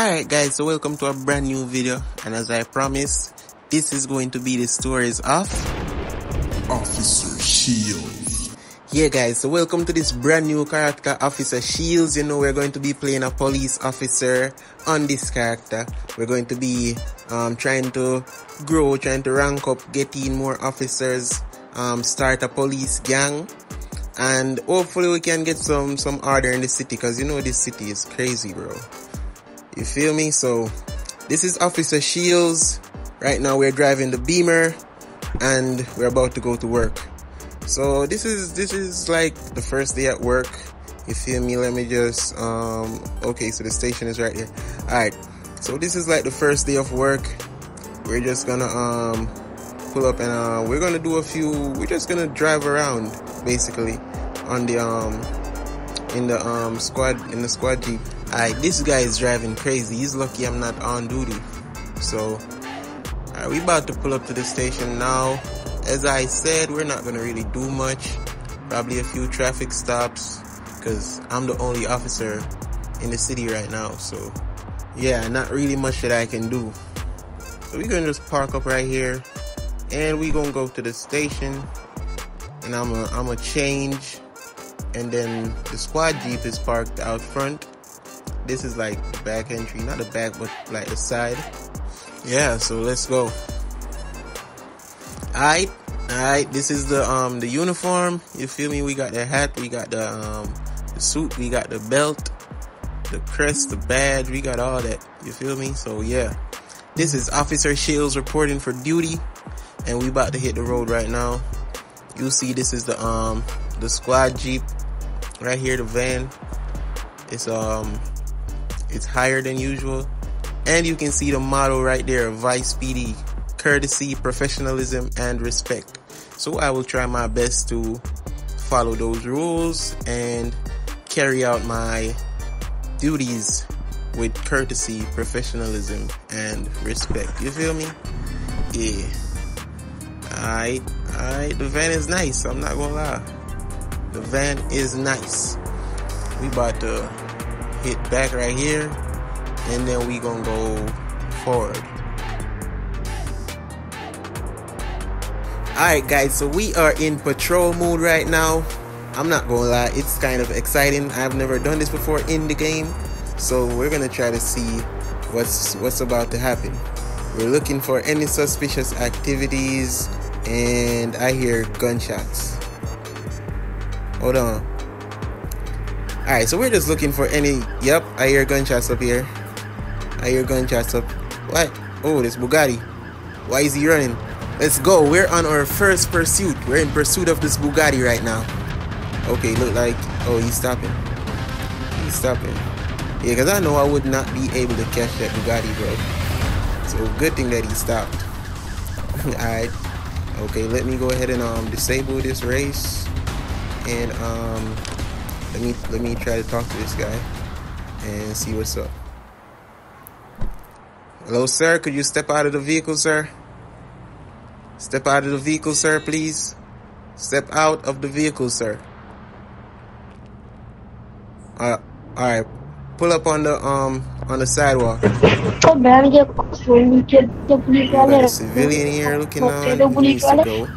Alright guys, so welcome to a brand new video and as I promised, this is going to be the stories of Officer Shields. Yeah guys, so welcome to this brand new character, Officer Shields. You know we're going to be playing a police officer on this character. We're going to be um, trying to grow, trying to rank up, getting more officers, um, start a police gang and hopefully we can get some some order in the city because you know this city is crazy bro you feel me? So this is officer shields. Right now we're driving the beamer and we're about to go to work. So this is this is like the first day at work. You feel me? Let me just um okay so the station is right here. All right so this is like the first day of work. We're just gonna um pull up and uh, we're gonna do a few we're just gonna drive around basically on the um in the um squad in the squad jeep alright this guy is driving crazy. He's lucky i'm not on duty. So alright we about to pull up to the station now. As i said we're not gonna really do much. Probably a few traffic stops because i'm the only officer in the city right now. So yeah not really much that i can do. So we're gonna just park up right here and we gonna go to the station and i'm a i'm a change and then the squad jeep is parked out front this is like back entry not the back but like the side. Yeah so let's go. All right all right this is the um the uniform. You feel me? We got the hat we got the um the suit we got the belt the crest the badge we got all that. You feel me? So yeah. This is officer shields reporting for duty and we about to hit the road right now. You see this is the um the squad jeep right here the van. It's um it's higher than usual. And you can see the motto right there vice pd courtesy professionalism and respect. So i will try my best to follow those rules and carry out my duties with courtesy professionalism and respect. You feel me? Yeah. Alright alright the van is nice. I'm not gonna lie. The van is nice. We about to hit back right here and then we gonna go forward. Alright guys, so we are in patrol mode right now. I'm not gonna lie, it's kind of exciting. I've never done this before in the game. So we're gonna try to see what's what's about to happen. We're looking for any suspicious activities and I hear gunshots. Hold on. Alright, so we're just looking for any... Yep, I hear gunshots up here. I hear gunshots up. What? Oh, this Bugatti. Why is he running? Let's go. We're on our first pursuit. We're in pursuit of this Bugatti right now. Okay, look like... Oh, he's stopping. He's stopping. Yeah, because I know I would not be able to catch that Bugatti, bro. So, good thing that he stopped. Alright. Okay, let me go ahead and um disable this race and um, let me let me try to talk to this guy and see what's up. Hello, sir. Could you step out of the vehicle, sir? Step out of the vehicle, sir, please. Step out of the vehicle, sir. Uh, all right. Pull up on the um on the sidewalk. Got a civilian here looking on. He needs to go.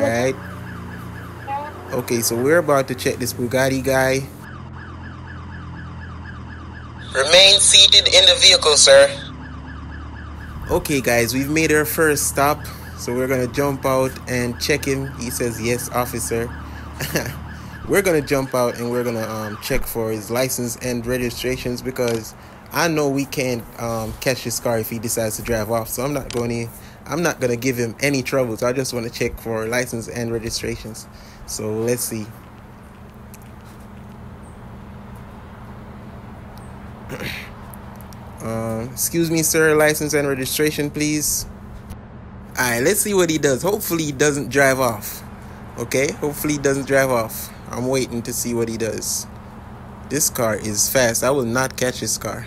Alright. Okay, so we're about to check this Bugatti guy. Remain seated in the vehicle, sir. Okay, guys, we've made our first stop. So we're gonna jump out and check him. He says, Yes, officer. we're gonna jump out and we're gonna um, check for his license and registrations because I know we can't um, catch his car if he decides to drive off. So I'm not going to. I'm not gonna give him any trouble. So I just want to check for license and registrations. So let's see. uh, excuse me, sir. License and registration, please. All right, let's see what he does. Hopefully, he doesn't drive off. Okay, hopefully, he doesn't drive off. I'm waiting to see what he does. This car is fast. I will not catch his car.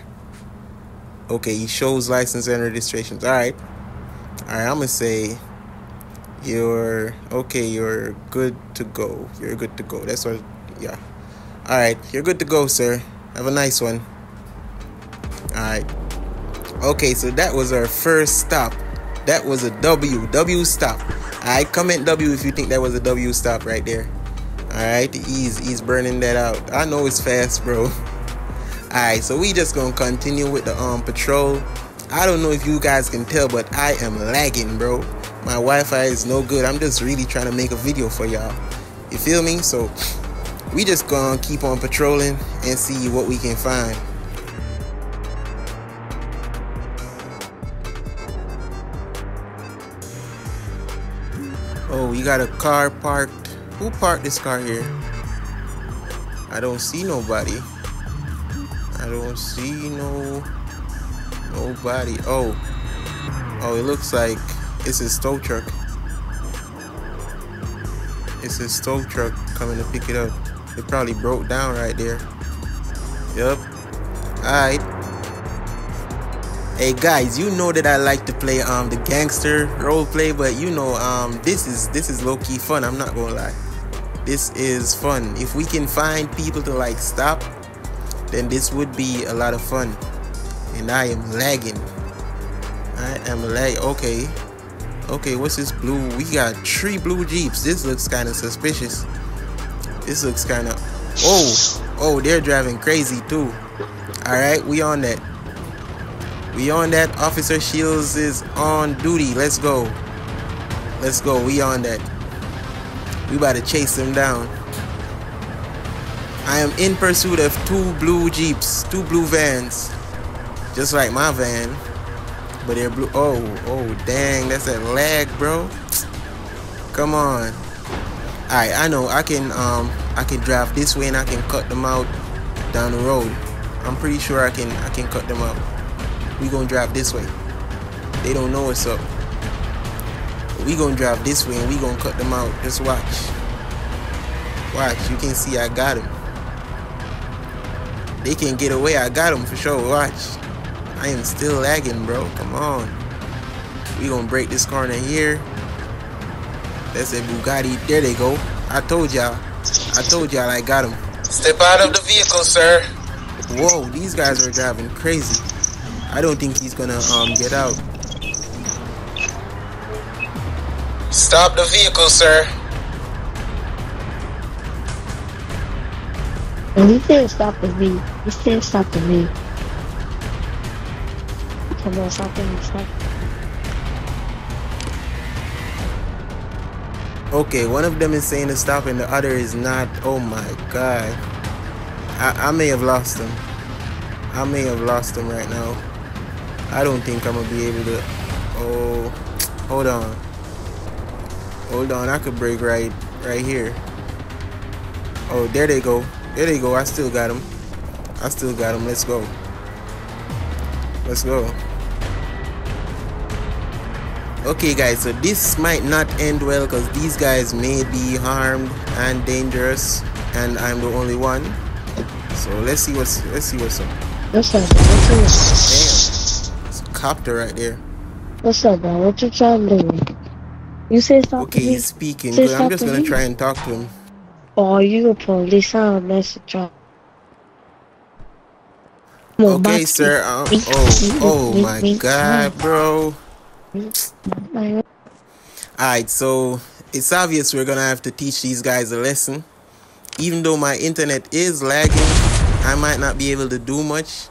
Okay, he shows license and registrations. All right. All right, I'm gonna say you're okay. You're good to go. You're good to go. That's what. Yeah. All right, you're good to go, sir. Have a nice one. Alright. Okay, so that was our first stop. That was a W. W stop. Alright, comment W if you think that was a W stop right there. Alright, he's he's burning that out. I know it's fast, bro. Alright, so we just gonna continue with the um patrol. I don't know if you guys can tell, but I am lagging, bro. My Wi-Fi is no good. I'm just really trying to make a video for y'all. You feel me? So we just gonna keep on patrolling and see what we can find. Oh, we got a car parked. Who parked this car here? I don't see nobody. I don't see no nobody. Oh. Oh, it looks like it's a tow truck. It's a tow truck coming to pick it up. It probably broke down right there. Yep. Alright. Hey guys, you know that I like to play um the gangster role play, but you know um this is this is low key fun. I'm not gonna lie. This is fun. If we can find people to like stop, then this would be a lot of fun. And I am lagging. I am lag. Okay. Okay, what's this blue? We got three blue jeeps. This looks kind of suspicious. This looks kind of. Oh, oh, they're driving crazy too. All right, we on that. We on that. Officer Shields is on duty. Let's go. Let's go. We on that. We about to chase them down. I am in pursuit of two blue jeeps, two blue vans, just like my van. But they're blue. Oh, oh, dang, that's that lag, bro. Come on. All right, I know. I can um I can drive this way and I can cut them out down the road. I'm pretty sure I can I can cut them out we gonna drive this way. They don't know what's up. We gonna drive this way and we gonna cut them out. Just watch. Watch. You can see I got them. They can't get away. I got them for sure. Watch. I am still lagging, bro. Come on. We gonna break this corner here. That's a Bugatti. There they go. I told y'all. I told y'all I got him. Step out of the vehicle, sir. Whoa, these guys are driving crazy. I don't think he's gonna um get out. Stop the vehicle, sir. And he said stop the V. He said stop the V. Stop the stop. Okay, one of them is saying to stop and the other is not. Oh my god. I, I may have lost him. I may have lost him right now. I don't think I'm gonna be able to. Oh, hold on. Hold on, I could break right, right here. Oh, there they go. There they go. I still got them. I still got them. Let's go. Let's go. Okay, guys. So this might not end well because these guys may be harmed and dangerous, and I'm the only one. So let's see what's let's see what's up. What's up, bro? What's Damn copter right there. What's up, bro? What you trying to do? You say something Okay, he's speaking. Say I'm just gonna try and talk to him. Or you a police? I'll message on, Okay, sir. Um, oh, oh my God, bro. Me. Alright, so it's obvious we're gonna have to teach these guys a lesson. Even though my internet is lagging, I might not be able to do much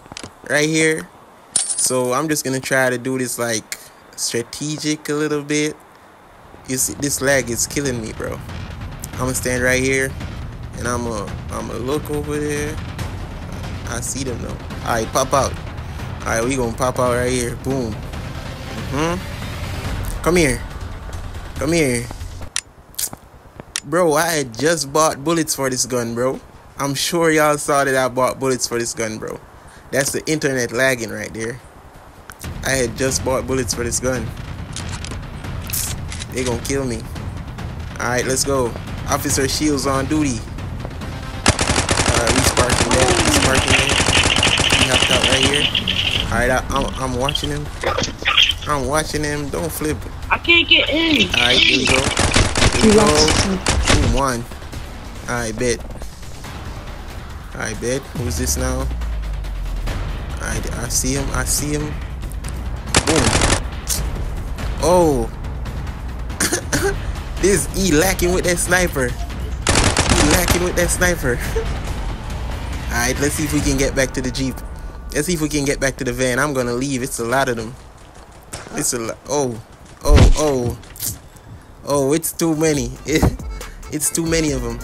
right here. So I'm just gonna try to do this like strategic a little bit. You see, this lag is killing me, bro. I'm gonna stand right here, and I'm gonna I'm gonna look over there. I see them though. All right, pop out. All right, we gonna pop out right here. Boom. Hmm. Come here. Come here. Bro, I had just bought bullets for this gun, bro. I'm sure y'all saw that I bought bullets for this gun, bro. That's the internet lagging right there. I had just bought bullets for this gun. They gonna kill me. Alright, let's go. Officer Shields on duty. Uh, Alright, we sparking that. We sparking that. He hopped out right here. Alright, I'm, I'm watching him. I'm watching him. Don't flip. I can't get in. Alright, here we go. Here You we go. it. Boom, one. I bet. I bet. Who's this now? I, I see him. I see him. Boom. Oh. this E lacking with that sniper. E lacking with that sniper. Alright, let's see if we can get back to the Jeep. Let's see if we can get back to the van. I'm gonna leave. It's a lot of them. It's a lot. Oh. Oh, oh. Oh, it's too many. It, it's too many of them.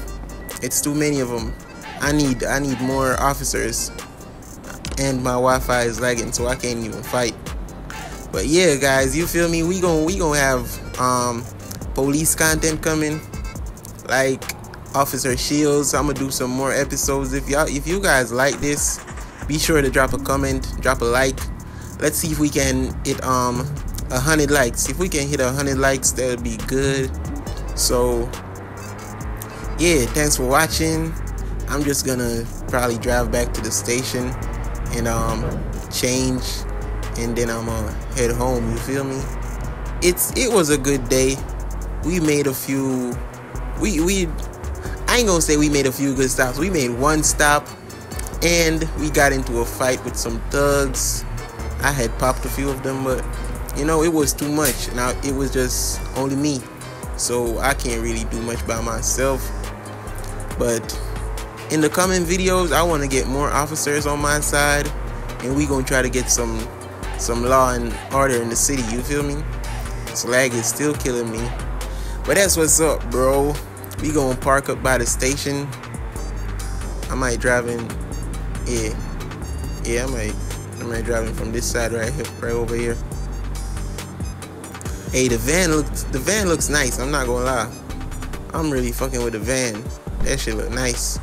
It's too many of them. I need I need more officers. And my Wi-Fi is lagging, so I can't even fight. But yeah, guys, you feel me? We gon' we gonna have um police content coming, like Officer Shields. I'm gonna do some more episodes. If y'all if you guys like this, be sure to drop a comment, drop a like. Let's see if we can hit um a hundred likes. If we can hit a hundred likes, that would be good. So yeah, thanks for watching. I'm just gonna probably drive back to the station and um change and then I'm gonna head home, you feel me? It's it was a good day. We made a few we we I ain't gonna say we made a few good stops. We made one stop and we got into a fight with some thugs. I had popped a few of them, but you know, it was too much. Now it was just only me. So I can't really do much by myself. But in the coming videos, I want to get more officers on my side, and we gonna try to get some some law and order in the city. You feel me? Slag is still killing me, but that's what's up, bro. We gonna park up by the station. I might drive in. Yeah, yeah, I might. I might drive in from this side right here, right over here. Hey, the van looks the van looks nice. I'm not gonna lie. I'm really fucking with the van. That shit look nice.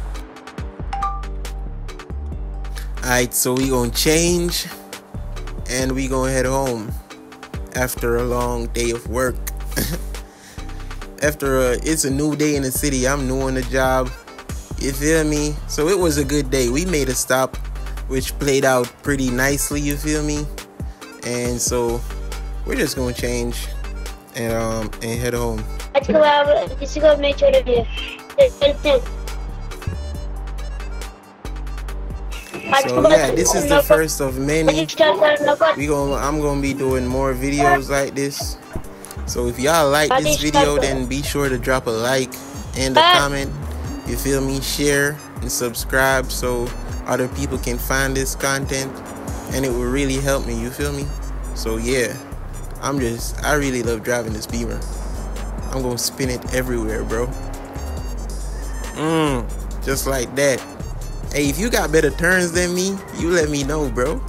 Alright, so we gonna change and we gonna head home after a long day of work. after a, it's a new day in the city, I'm new on the job. You feel me? So it was a good day. We made a stop, which played out pretty nicely. You feel me? And so we're just gonna change and um and head home. Acho que eu abro, isso que eu meti olha ali. Ele tem. So yeah, this is the first of many. gente tá usando agora. We gonna I'm gonna be doing more videos like this. So if y'all like this video, then be sure to drop a like and a comment. You feel me? Share and subscribe so other people can find this content, and it will really help me. You feel me? So yeah, I'm just I really love driving this Beamer. I'm gonna spin it everywhere, bro. Mmm, just like that. Hey, if you got better turns than me, you let me know, bro.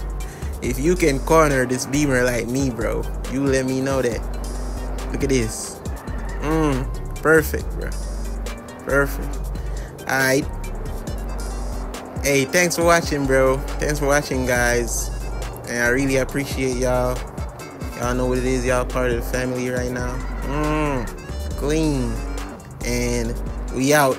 If you can corner this Beamer like me, bro, you let me know that. Look at this. Mmm, perfect, bro. Perfect. Alright. Hey, thanks for watching, bro. Thanks for watching, guys. And I really appreciate y'all. Y'all know what it is. Y'all part of the family right now. Mmm, clean. And we out.